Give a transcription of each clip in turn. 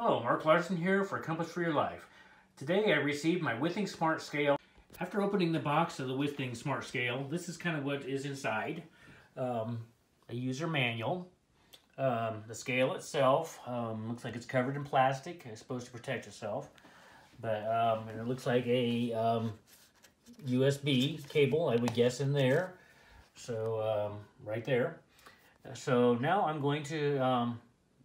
Hello, Mark Larson here for Compass for Your Life. Today I received my Withings Smart Scale. After opening the box of the Withings Smart Scale, this is kind of what is inside. Um, a user manual. Um, the scale itself um, looks like it's covered in plastic. It's supposed to protect itself. But um, and it looks like a USB um, cable, I would guess, in there. So um, right there. So now I'm going to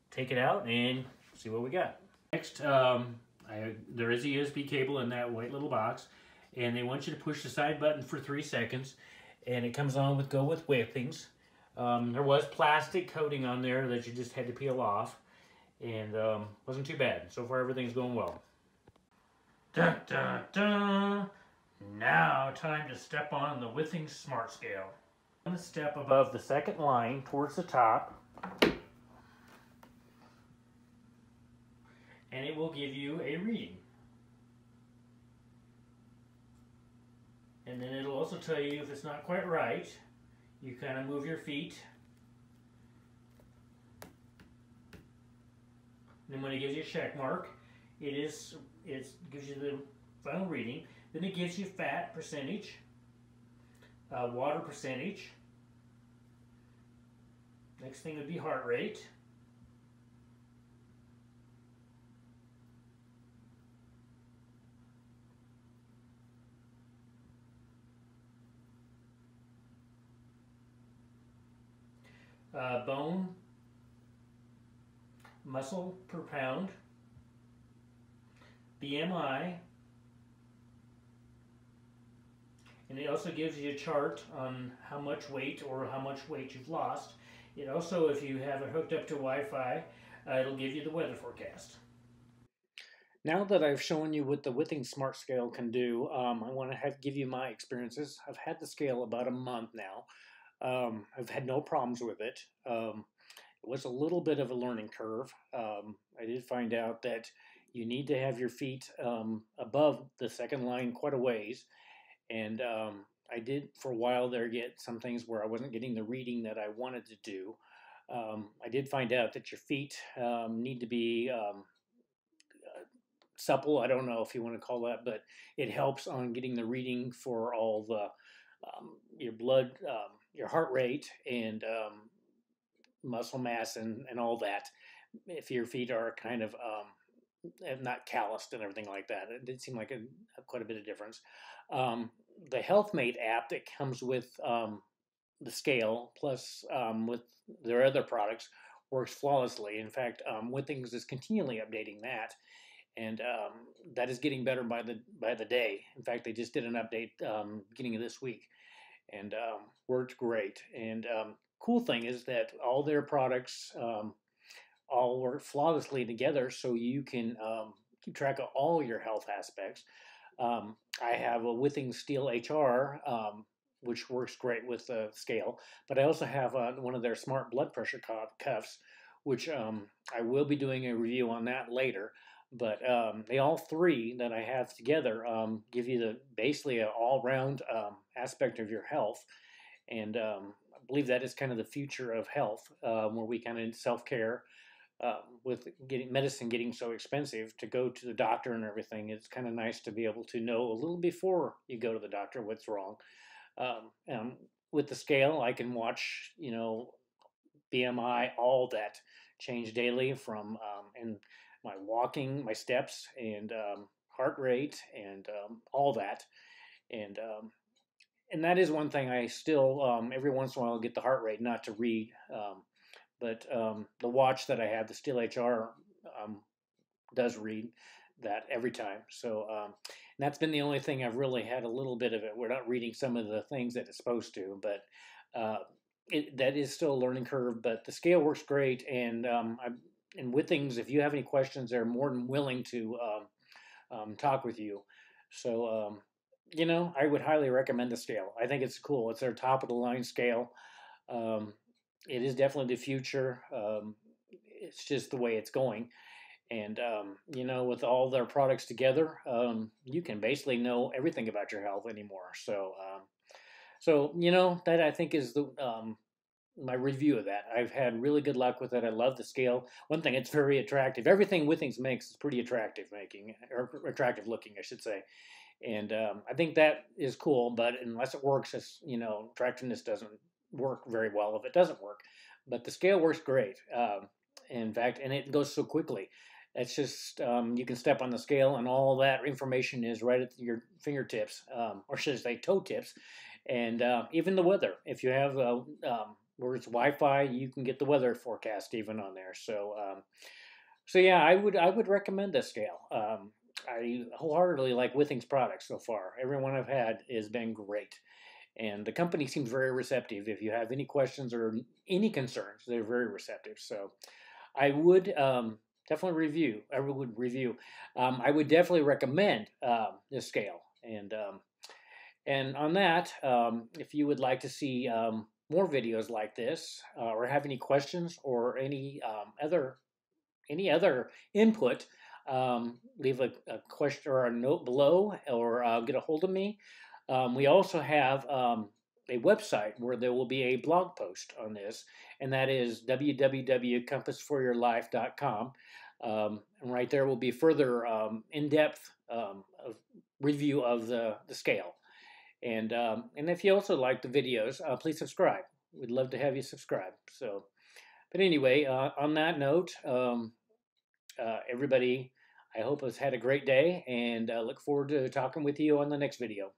take it out and see what we got. Next, um, I, there is a USB cable in that white little box, and they want you to push the side button for three seconds, and it comes on with Go With Withings. Um, there was plastic coating on there that you just had to peel off, and um, wasn't too bad. So far, everything's going well. Dun, dun, dun. Now, time to step on the Withings Smart Scale. One step above the second line towards the top, and it will give you a reading. And then it'll also tell you if it's not quite right. You kind of move your feet. Then when it gives you a check mark, it is it gives you the final reading. Then it gives you fat percentage, uh, water percentage. Next thing would be heart rate. Uh, bone, muscle per pound, BMI, and it also gives you a chart on how much weight or how much weight you've lost. It also, if you have it hooked up to Wi-Fi, uh, it'll give you the weather forecast. Now that I've shown you what the Withings Smart Scale can do, um, I want to have, give you my experiences. I've had the scale about a month now. Um, I've had no problems with it. Um, it was a little bit of a learning curve. Um, I did find out that you need to have your feet um, above the second line quite a ways. And um, I did for a while there get some things where I wasn't getting the reading that I wanted to do. Um, I did find out that your feet need to be uh, supple. I don't know if you want to call that, but it helps on getting the reading for all the um, your blood um, your heart rate and um, muscle mass and, and all that if your feet are kind of um, eh, not calloused and everything like that. It did seem like a, quite a bit of difference. Um, the HealthMate app that comes with um, the scale plus um, with their other products works flawlessly. In fact, um, Withings is continually updating that. And um, that is getting better by the by the day. In fact, they just did an update beginning of this week and um, worked great. And um, cool thing is that all their products um, all work flawlessly together, so you can um, keep track of all your health aspects. Um, I have a Withings Steel HR, um, which works great with the scale, but I also have uh, one of their smart blood pressure cuffs, which I will be doing a review on that later but um, they all three that I have together um, give you the basically an all-round um, aspect of your health, and um, I believe that is kind of the future of health, uh, where we kind of self-care. Uh, with getting medicine getting so expensive to go to the doctor and everything, it's kind of nice to be able to know a little before you go to the doctor what's wrong. Um, with the scale, I can watch, you know, BMI, all that change daily from and my walking, my steps, and um, heart rate, and um, all that. And um, and that is one thing I still um, every once in a while get the heart rate, not to read, um, but um, the watch that I have, the Steel HR, does read that every time. So that's been the only thing I've really had a little bit of it. We're not reading some of the things that it's supposed to, but uh, it, that is still a learning curve. But the scale works great, and um, I and Withings, if you have any questions, they're more than willing to um, um, talk with you. So, um, you know, I would highly recommend the scale. I think it's cool. It's their top of the line scale. Um, it is definitely the future. Um, it's just the way it's going. And, um, you know, with all their products together, you can basically know everything about your health anymore. So, so, you know, that I think is the, my review of that. I've had really good luck with it. I love the scale. One thing, it's very attractive. Everything Withings makes is pretty attractive making, or attractive looking, I should say. And um, I think that is cool, but unless it works, it's, you know, attractiveness doesn't work very well if it doesn't work. But the scale works great. Um, in fact, and it goes so quickly. It's just um, you can step on the scale, and all that information is right at your fingertips, um, or should I say toe tips, and uh, even the weather. If you have uh, um, where it's Wi-Fi, you can get the weather forecast even on there. So, um, so yeah, I would I would recommend this scale. Um, I wholeheartedly like Withings products so far. Everyone I've had has been great, and the company seems very receptive. If you have any questions or any concerns, they're very receptive. So, I would um, definitely review. I would review. Um, I would definitely recommend um, this scale. And um, and on that, if you would like to see more videos like this, uh, or have any questions or any um, other any other input, leave a, a, question or a note below, or uh, get a hold of me. we also have a website where there will be a blog post on this, and that is www.compassforyourlife.com. Um, and right there will be further um, in-depth um, review of the, the scale. And, um, and if you also like the videos, uh, please subscribe. We'd love to have you subscribe. So, but anyway, uh, on that note, um, uh, everybody, I hope has had a great day and uh, look forward to talking with you on the next video.